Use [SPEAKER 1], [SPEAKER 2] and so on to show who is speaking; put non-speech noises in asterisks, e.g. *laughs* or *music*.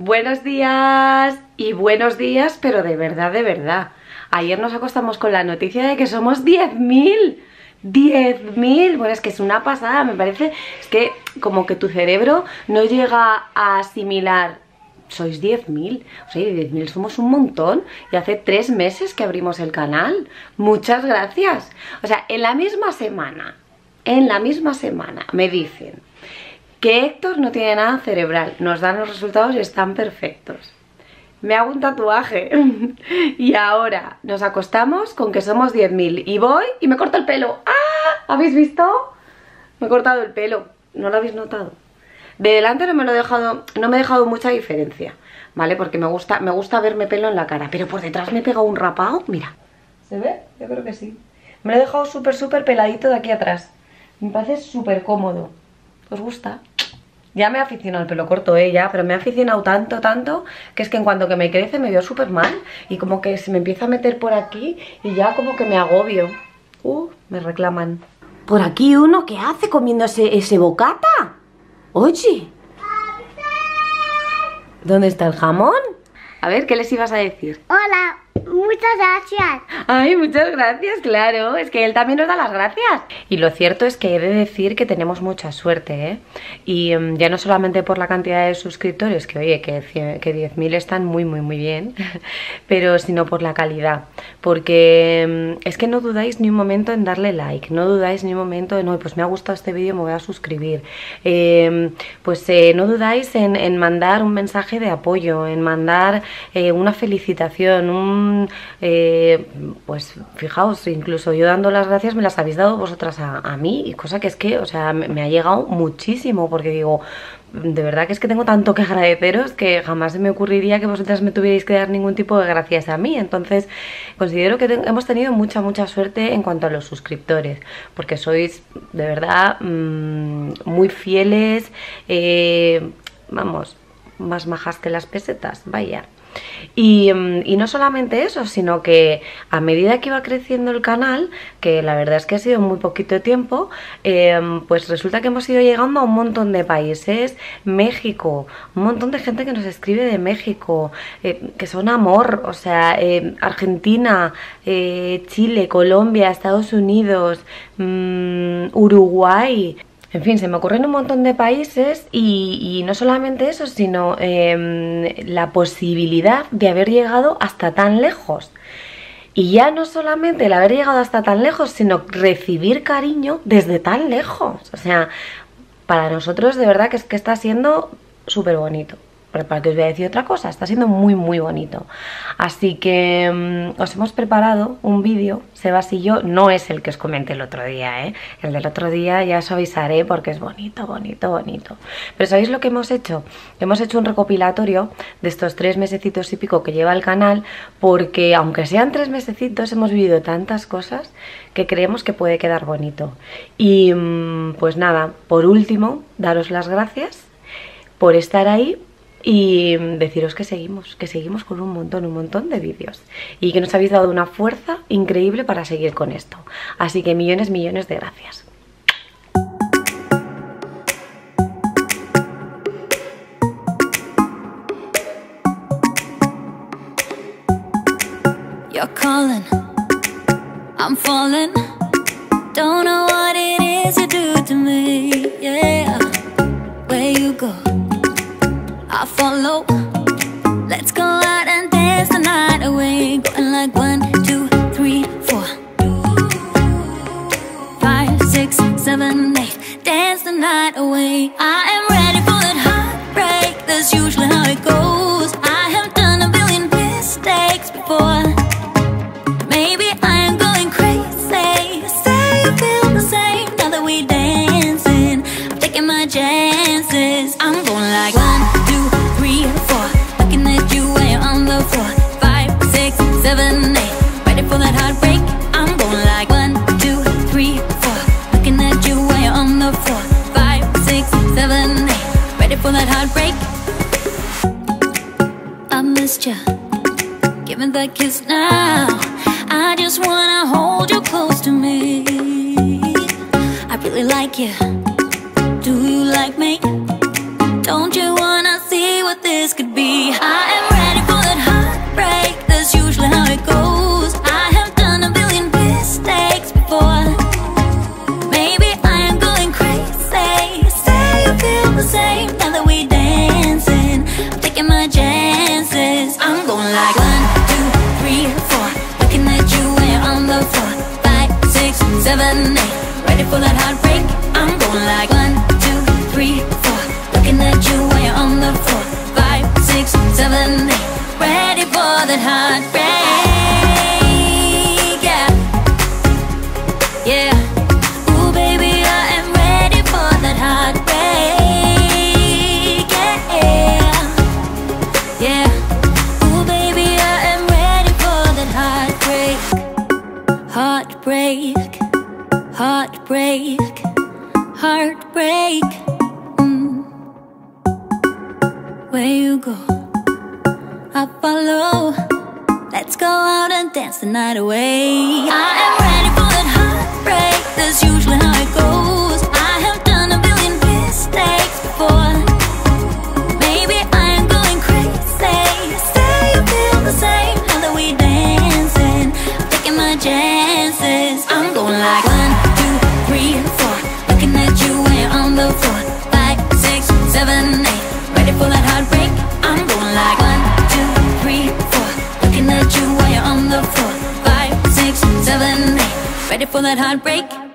[SPEAKER 1] Buenos días y buenos días, pero de verdad, de verdad. Ayer nos acostamos con la noticia de que somos 10.000. 10.000, bueno, es que es una pasada, me parece, es que como que tu cerebro no llega a asimilar, sois 10.000, o sea, 10.000 somos un montón, y hace tres meses que abrimos el canal, muchas gracias. O sea, en la misma semana, en la misma semana me dicen que Héctor no tiene nada cerebral, nos dan los resultados y están perfectos me hago un tatuaje *laughs* y ahora nos acostamos con que somos 10.000 y voy y me corto el pelo. ¡Ah! ¿Habéis visto? Me he cortado el pelo, ¿no lo habéis notado? De delante no me lo he dejado, no me he dejado mucha diferencia, ¿vale? Porque me gusta, me gusta verme pelo en la cara, pero por detrás me he pegado un rapado, mira. ¿Se ve? Yo creo que sí. Me lo he dejado súper, súper peladito de aquí atrás. Me parece súper cómodo. ¿Os gusta? Ya me he aficionado al pelo corto, ¿eh? Ya, pero me he aficionado tanto, tanto, que es que en cuanto que me crece me veo súper mal. Y como que se me empieza a meter por aquí y ya como que me agobio. Uh, me reclaman. Por aquí uno, ¿qué hace comiéndose ese bocata? Oye. ¿Dónde está el jamón? A ver, ¿qué les ibas a decir?
[SPEAKER 2] Hola, muchas gracias.
[SPEAKER 1] Ay, muchas gracias, claro. Es que él también nos da las gracias. Y lo cierto es que he de decir que tenemos mucha suerte, ¿eh? Y mm, ya no solamente por la cantidad de suscriptores, que oye, que, que 10.000 están muy, muy, muy bien, *laughs* pero sino por la calidad. Porque mm, es que no dudáis ni un momento en darle like, no dudáis ni un momento en, no, pues me ha gustado este vídeo, me voy a suscribir. Em, pues eh, no dudáis en, en mandar un mensaje de apoyo, en mandar eh, una felicitación, un, eh, pues fijaos, incluso yo dando las gracias me las habéis dado vosotras a, mí, y cosa que es que, o sea, me, ha llegado muchísimo, porque digo, de verdad que es que tengo tanto que *laughs* agradeceros que jamás se me ocurriría que vosotras me tuvierais que dar ningún tipo de gracias a mí. Entonces, considero que hemos tenido mucha, mucha suerte en cuanto a los suscriptores, porque sois de verdad mm, muy fieles, eh, vamos, más majas que las pesetas, vaya. Mm, y, no solamente eso, sino que a medida que iba creciendo el canal, que la verdad es que ha sido muy poquito tiempo, em, pues resulta que hemos ido llegando a un montón de países, México, un montón de gente que nos escribe de México, eh, que son amor, o sea, em, Argentina, eh, Chile, Colombia, Estados Unidos, mm, Uruguay, en fin, se me ocurren un montón de países y, no solamente eso, sino em, la posibilidad de haber llegado hasta tan lejos. Y ya no solamente el haber llegado hasta tan lejos, sino recibir cariño desde tan lejos. O sea, para nosotros de verdad que es que está siendo súper bonito para que os voy a decir otra cosa, está siendo muy muy bonito. Así que mm, os hemos preparado un vídeo, Sebas y yo, no es el que os comenté el otro día, ¿eh? el del otro día ya os avisaré porque es bonito, bonito, bonito. Pero ¿sabéis lo que hemos hecho? Hemos hecho un recopilatorio de estos tres mesecitos y pico que lleva el canal porque aunque sean tres mesecitos hemos vivido tantas cosas que creemos que puede quedar bonito. Y mm, pues nada, por último, daros las gracias por estar ahí y deciros que seguimos, que seguimos con un montón, un montón de vídeos y que nos habéis dado una fuerza increíble para seguir con esto. Así que millones, millones de gracias. Follow. Let's go out and dance the night away. Going like one, two, three, four, five, six, seven, eight. Dance the night away. I that kiss now I just wanna hold you close to me I really like you Do you like me? Don't you wanna see what this could
[SPEAKER 3] be. That heartbreak? Yeah. Yeah. Ooh, baby, I am ready for that heartbreak. Yeah. Yeah. Ooh, baby, I am ready for that heartbreak. Heartbreak. Heartbreak. Heartbreak. Mm. Where you go, I follow. Let's go out and dance the night away. I am ready for that heartbreak. That's usually how it goes. I have done a billion mistakes before. Maybe I am going crazy. Say you feel the same now that we dancing. I'm taking my chances. I'm going like Ready for that heartbreak?